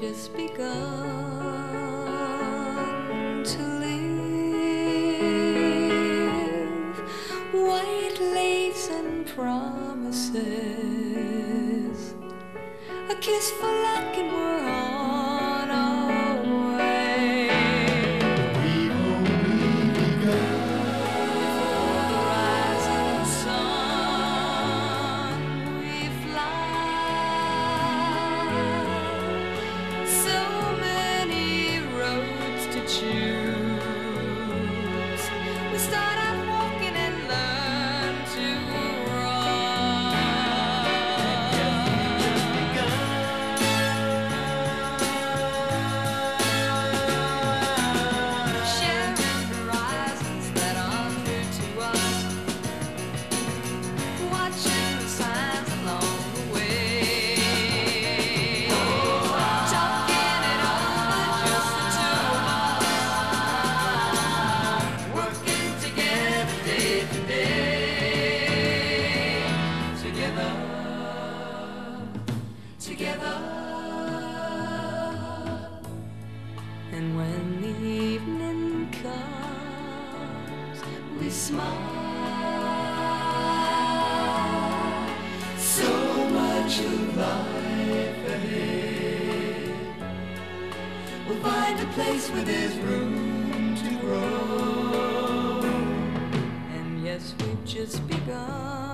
just begun to live. White lace and promises, a kiss for luck, and we're on Together. And when the evening comes, we smile. So much of life ahead. We'll find a place where there's room to grow. And yes, we've just begun.